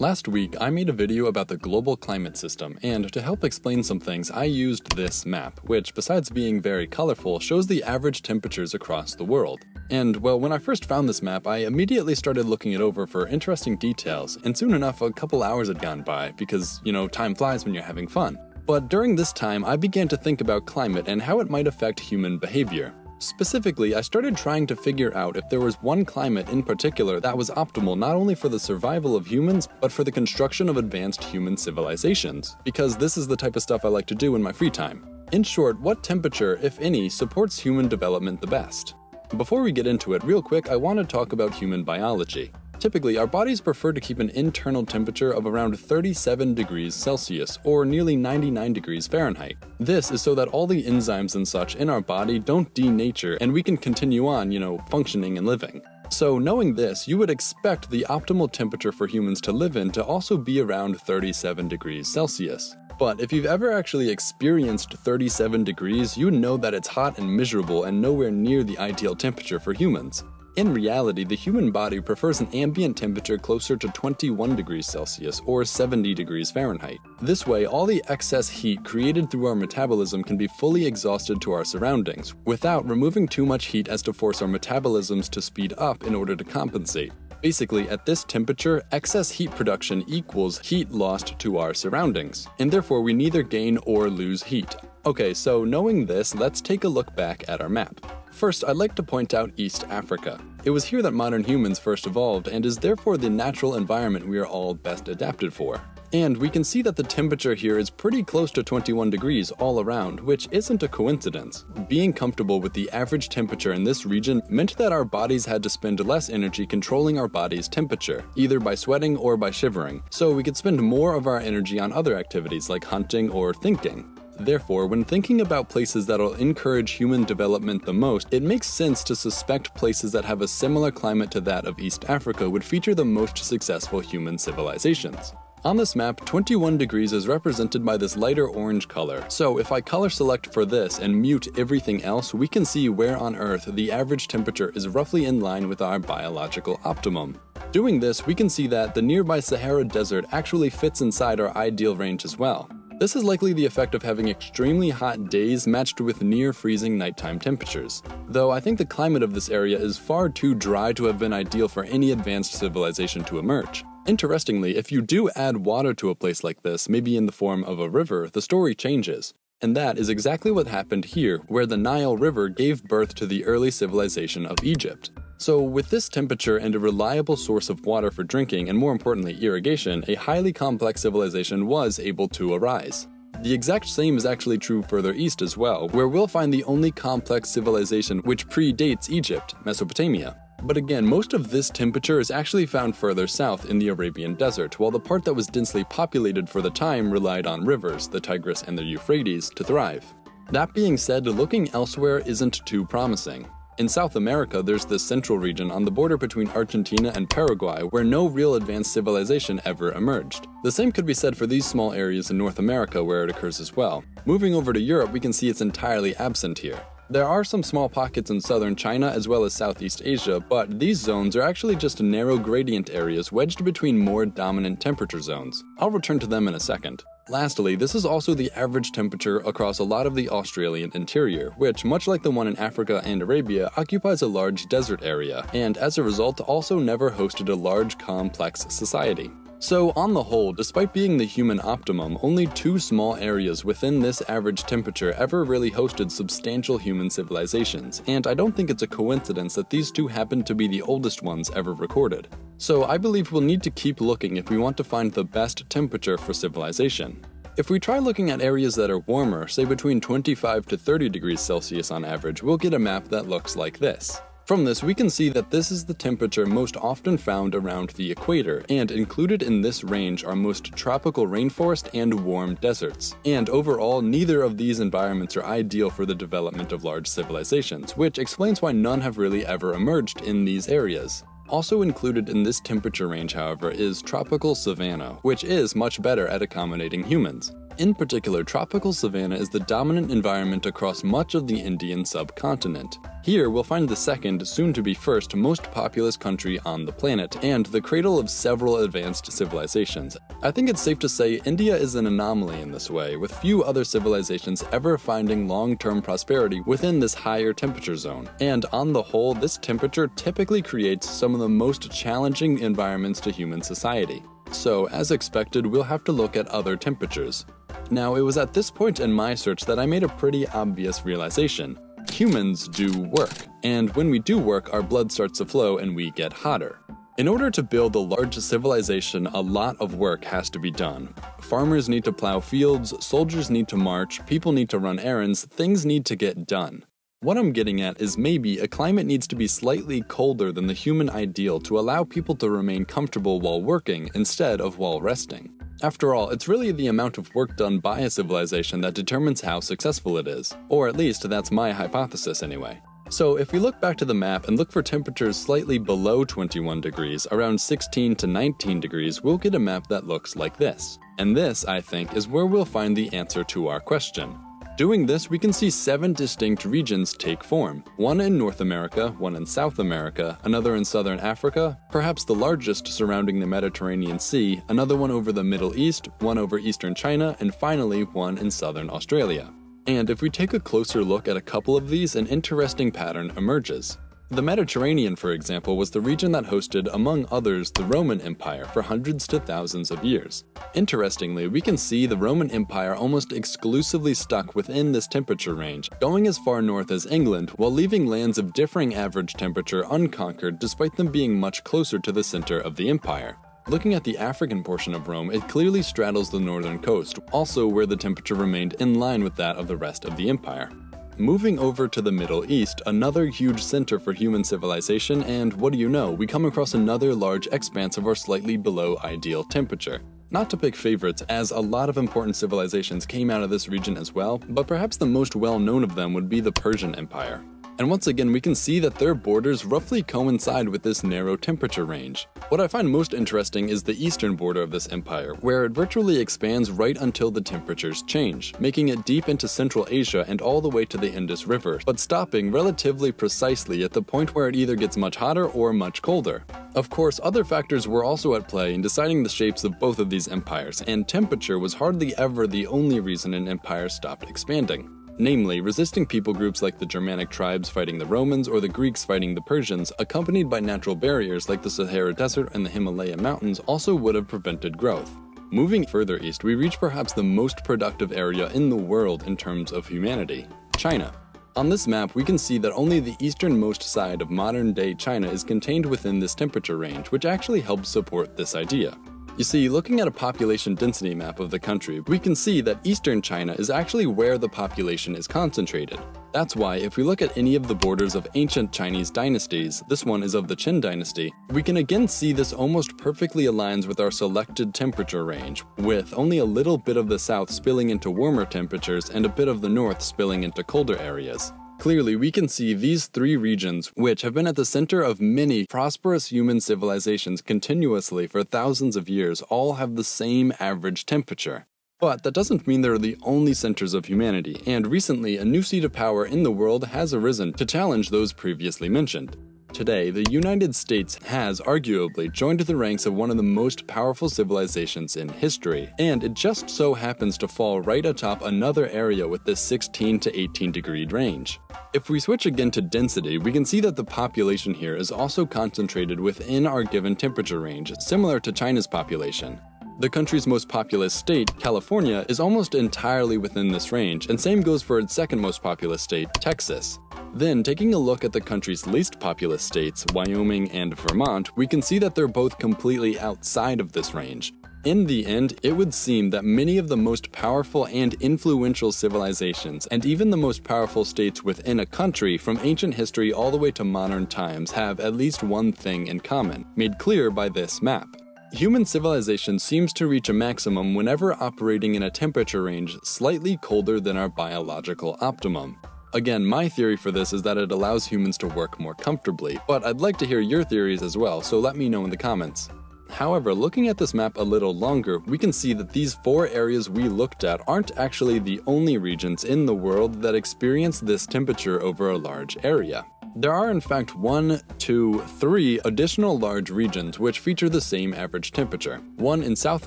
Last week, I made a video about the global climate system, and to help explain some things, I used this map, which, besides being very colorful, shows the average temperatures across the world. And, well, when I first found this map, I immediately started looking it over for interesting details, and soon enough, a couple hours had gone by, because, you know, time flies when you're having fun. But during this time, I began to think about climate and how it might affect human behavior. Specifically, I started trying to figure out if there was one climate in particular that was optimal not only for the survival of humans, but for the construction of advanced human civilizations, because this is the type of stuff I like to do in my free time. In short, what temperature, if any, supports human development the best? Before we get into it, real quick, I want to talk about human biology. Typically, our bodies prefer to keep an internal temperature of around 37 degrees Celsius, or nearly 99 degrees Fahrenheit. This is so that all the enzymes and such in our body don't denature and we can continue on, you know, functioning and living. So, knowing this, you would expect the optimal temperature for humans to live in to also be around 37 degrees Celsius. But if you've ever actually experienced 37 degrees, you know that it's hot and miserable and nowhere near the ideal temperature for humans. In reality, the human body prefers an ambient temperature closer to 21 degrees Celsius or 70 degrees Fahrenheit. This way, all the excess heat created through our metabolism can be fully exhausted to our surroundings, without removing too much heat as to force our metabolisms to speed up in order to compensate. Basically, at this temperature, excess heat production equals heat lost to our surroundings, and therefore we neither gain or lose heat. Okay, so knowing this, let's take a look back at our map. First, I'd like to point out East Africa. It was here that modern humans first evolved and is therefore the natural environment we are all best adapted for. And we can see that the temperature here is pretty close to 21 degrees all around, which isn't a coincidence. Being comfortable with the average temperature in this region meant that our bodies had to spend less energy controlling our body's temperature, either by sweating or by shivering, so we could spend more of our energy on other activities like hunting or thinking. Therefore, when thinking about places that'll encourage human development the most, it makes sense to suspect places that have a similar climate to that of East Africa would feature the most successful human civilizations. On this map, 21 degrees is represented by this lighter orange color, so if I color select for this and mute everything else, we can see where on Earth the average temperature is roughly in line with our biological optimum. Doing this, we can see that the nearby Sahara Desert actually fits inside our ideal range as well. This is likely the effect of having extremely hot days matched with near freezing nighttime temperatures, though I think the climate of this area is far too dry to have been ideal for any advanced civilization to emerge. Interestingly, if you do add water to a place like this, maybe in the form of a river, the story changes. And that is exactly what happened here, where the Nile River gave birth to the early civilization of Egypt. So, with this temperature and a reliable source of water for drinking, and more importantly, irrigation, a highly complex civilization was able to arise. The exact same is actually true further east as well, where we'll find the only complex civilization which predates Egypt, Mesopotamia. But again, most of this temperature is actually found further south in the Arabian desert, while the part that was densely populated for the time relied on rivers, the Tigris and the Euphrates, to thrive. That being said, looking elsewhere isn't too promising. In South America, there's the central region on the border between Argentina and Paraguay where no real advanced civilization ever emerged. The same could be said for these small areas in North America where it occurs as well. Moving over to Europe, we can see it's entirely absent here. There are some small pockets in southern China as well as Southeast Asia, but these zones are actually just narrow gradient areas wedged between more dominant temperature zones. I'll return to them in a second. Lastly, this is also the average temperature across a lot of the Australian interior, which, much like the one in Africa and Arabia, occupies a large desert area, and as a result also never hosted a large complex society. So, on the whole, despite being the human optimum, only two small areas within this average temperature ever really hosted substantial human civilizations, and I don't think it's a coincidence that these two happen to be the oldest ones ever recorded. So, I believe we'll need to keep looking if we want to find the best temperature for civilization. If we try looking at areas that are warmer, say between 25 to 30 degrees Celsius on average, we'll get a map that looks like this. From this, we can see that this is the temperature most often found around the equator, and included in this range are most tropical rainforest and warm deserts. And overall, neither of these environments are ideal for the development of large civilizations, which explains why none have really ever emerged in these areas. Also included in this temperature range, however, is tropical savanna, which is much better at accommodating humans. In particular, tropical savanna is the dominant environment across much of the Indian subcontinent. Here, we'll find the second, soon to be first, most populous country on the planet, and the cradle of several advanced civilizations. I think it's safe to say India is an anomaly in this way, with few other civilizations ever finding long term prosperity within this higher temperature zone. And on the whole, this temperature typically creates some of the most challenging environments to human society. So, as expected, we'll have to look at other temperatures. Now, it was at this point in my search that I made a pretty obvious realization. Humans do work, and when we do work, our blood starts to flow and we get hotter. In order to build a large civilization, a lot of work has to be done. Farmers need to plow fields, soldiers need to march, people need to run errands, things need to get done. What I'm getting at is maybe a climate needs to be slightly colder than the human ideal to allow people to remain comfortable while working instead of while resting. After all, it's really the amount of work done by a civilization that determines how successful it is. Or at least that's my hypothesis anyway. So if we look back to the map and look for temperatures slightly below 21 degrees, around 16 to 19 degrees, we'll get a map that looks like this. And this, I think, is where we'll find the answer to our question. Doing this, we can see seven distinct regions take form one in North America, one in South America, another in Southern Africa, perhaps the largest surrounding the Mediterranean Sea, another one over the Middle East, one over eastern China, and finally one in southern Australia. And if we take a closer look at a couple of these, an interesting pattern emerges. The Mediterranean, for example, was the region that hosted, among others, the Roman Empire for hundreds to thousands of years. Interestingly, we can see the Roman Empire almost exclusively stuck within this temperature range, going as far north as England while leaving lands of differing average temperature unconquered despite them being much closer to the center of the empire. Looking at the African portion of Rome, it clearly straddles the northern coast, also where the temperature remained in line with that of the rest of the empire. Moving over to the Middle East, another huge center for human civilization, and what do you know, we come across another large expanse of our slightly below ideal temperature. Not to pick favorites, as a lot of important civilizations came out of this region as well, but perhaps the most well known of them would be the Persian Empire. And once again, we can see that their borders roughly coincide with this narrow temperature range. What I find most interesting is the eastern border of this empire, where it virtually expands right until the temperatures change, making it deep into Central Asia and all the way to the Indus River, but stopping relatively precisely at the point where it either gets much hotter or much colder. Of course, other factors were also at play in deciding the shapes of both of these empires, and temperature was hardly ever the only reason an empire stopped expanding namely resisting people groups like the Germanic tribes fighting the Romans or the Greeks fighting the Persians, accompanied by natural barriers like the Sahara Desert and the Himalaya Mountains, also would have prevented growth. Moving further east, we reach perhaps the most productive area in the world in terms of humanity China. On this map, we can see that only the easternmost side of modern day China is contained within this temperature range, which actually helps support this idea. You see, looking at a population density map of the country, we can see that eastern China is actually where the population is concentrated. That's why, if we look at any of the borders of ancient Chinese dynasties, this one is of the Qin dynasty, we can again see this almost perfectly aligns with our selected temperature range, with only a little bit of the south spilling into warmer temperatures and a bit of the north spilling into colder areas. Clearly, we can see these three regions, which have been at the center of many prosperous human civilizations continuously for thousands of years, all have the same average temperature. But that doesn't mean they're the only centers of humanity, and recently a new seat of power in the world has arisen to challenge those previously mentioned. Today, the United States has arguably joined the ranks of one of the most powerful civilizations in history, and it just so happens to fall right atop another area with this 16 to 18 degree range. If we switch again to density, we can see that the population here is also concentrated within our given temperature range, similar to China's population. The country's most populous state, California, is almost entirely within this range, and same goes for its second most populous state, Texas. Then, taking a look at the country's least populous states, Wyoming and Vermont, we can see that they're both completely outside of this range. In the end, it would seem that many of the most powerful and influential civilizations, and even the most powerful states within a country from ancient history all the way to modern times, have at least one thing in common, made clear by this map. Human civilization seems to reach a maximum whenever operating in a temperature range slightly colder than our biological optimum. Again, my theory for this is that it allows humans to work more comfortably, but I'd like to hear your theories as well, so let me know in the comments. However, looking at this map a little longer, we can see that these four areas we looked at aren't actually the only regions in the world that experience this temperature over a large area. There are in fact one, two, three additional large regions which feature the same average temperature. One in South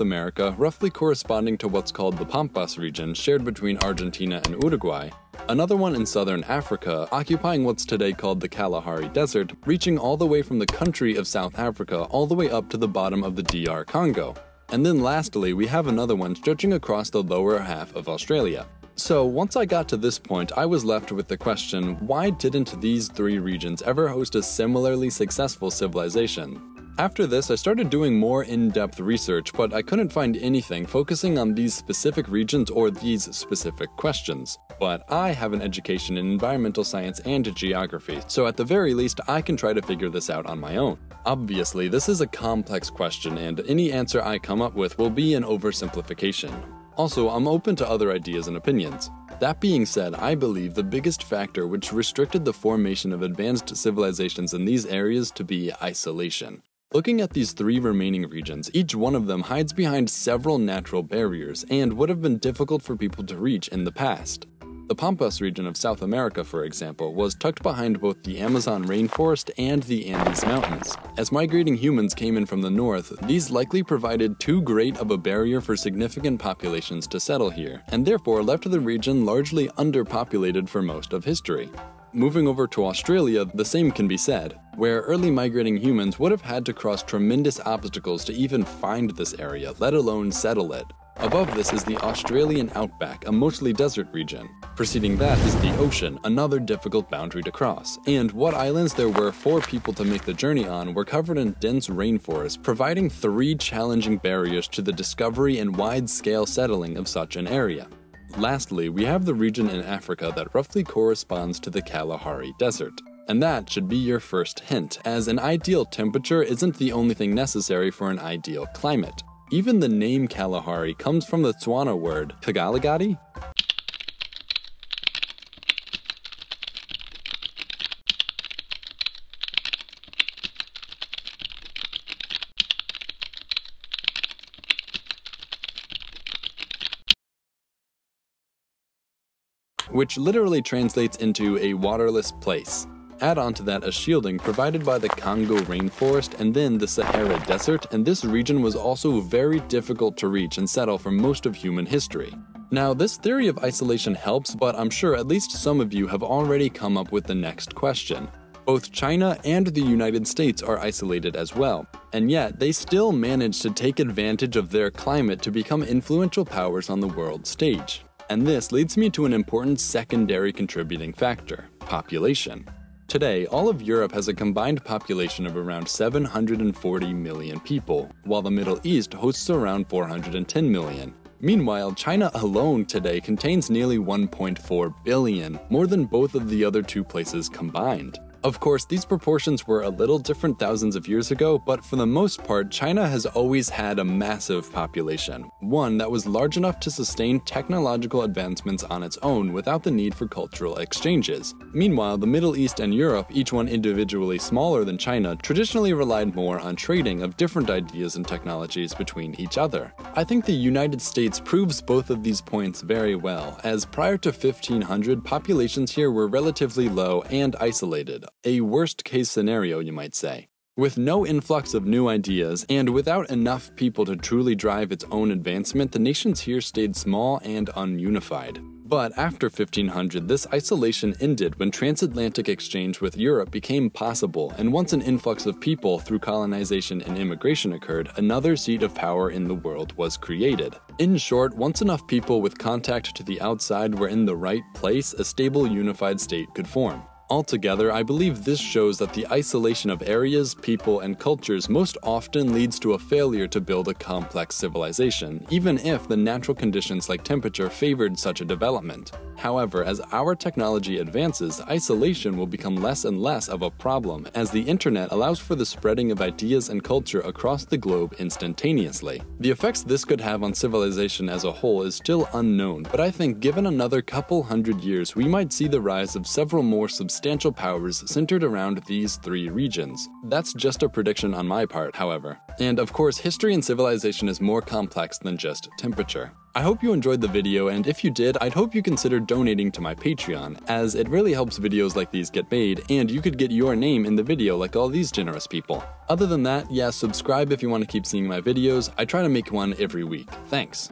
America, roughly corresponding to what's called the Pampas region, shared between Argentina and Uruguay. Another one in southern Africa, occupying what's today called the Kalahari Desert, reaching all the way from the country of South Africa all the way up to the bottom of the DR Congo. And then lastly, we have another one stretching across the lower half of Australia. So, once I got to this point, I was left with the question why didn't these three regions ever host a similarly successful civilization? After this, I started doing more in depth research, but I couldn't find anything focusing on these specific regions or these specific questions. But I have an education in environmental science and geography, so at the very least, I can try to figure this out on my own. Obviously, this is a complex question, and any answer I come up with will be an oversimplification. Also, I'm open to other ideas and opinions. That being said, I believe the biggest factor which restricted the formation of advanced civilizations in these areas to be isolation. Looking at these three remaining regions, each one of them hides behind several natural barriers and would have been difficult for people to reach in the past. The Pampas region of South America, for example, was tucked behind both the Amazon rainforest and the Andes Mountains. As migrating humans came in from the north, these likely provided too great of a barrier for significant populations to settle here, and therefore left the region largely underpopulated for most of history. Moving over to Australia, the same can be said, where early migrating humans would have had to cross tremendous obstacles to even find this area, let alone settle it. Above this is the Australian outback, a mostly desert region. Preceding that is the ocean, another difficult boundary to cross. And what islands there were for people to make the journey on were covered in dense rainforest, providing three challenging barriers to the discovery and wide-scale settling of such an area. Lastly, we have the region in Africa that roughly corresponds to the Kalahari Desert. And that should be your first hint, as an ideal temperature isn't the only thing necessary for an ideal climate. Even the name Kalahari comes from the Tswana word Kagalagadi, which literally translates into a waterless place. Add on to that a shielding provided by the Congo rainforest and then the Sahara Desert, and this region was also very difficult to reach and settle for most of human history. Now, this theory of isolation helps, but I'm sure at least some of you have already come up with the next question. Both China and the United States are isolated as well, and yet they still manage to take advantage of their climate to become influential powers on the world stage. And this leads me to an important secondary contributing factor population. Today, all of Europe has a combined population of around 740 million people, while the Middle East hosts around 410 million. Meanwhile, China alone today contains nearly 1.4 billion, more than both of the other two places combined. Of course, these proportions were a little different thousands of years ago, but for the most part, China has always had a massive population, one that was large enough to sustain technological advancements on its own without the need for cultural exchanges. Meanwhile, the Middle East and Europe, each one individually smaller than China, traditionally relied more on trading of different ideas and technologies between each other. I think the United States proves both of these points very well, as prior to 1500, populations here were relatively low and isolated, a worst case scenario, you might say. With no influx of new ideas, and without enough people to truly drive its own advancement, the nations here stayed small and ununified. But after 1500, this isolation ended when transatlantic exchange with Europe became possible, and once an influx of people through colonization and immigration occurred, another seat of power in the world was created. In short, once enough people with contact to the outside were in the right place, a stable unified state could form. Altogether, I believe this shows that the isolation of areas, people, and cultures most often leads to a failure to build a complex civilization, even if the natural conditions like temperature favored such a development. However, as our technology advances, isolation will become less and less of a problem as the internet allows for the spreading of ideas and culture across the globe instantaneously. The effects this could have on civilization as a whole is still unknown, but I think given another couple hundred years, we might see the rise of several more substantial substantial powers centered around these three regions. That's just a prediction on my part, however. And of course, history and civilization is more complex than just temperature. I hope you enjoyed the video, and if you did, I'd hope you consider donating to my Patreon, as it really helps videos like these get made, and you could get your name in the video like all these generous people. Other than that, yeah, subscribe if you want to keep seeing my videos. I try to make one every week. Thanks.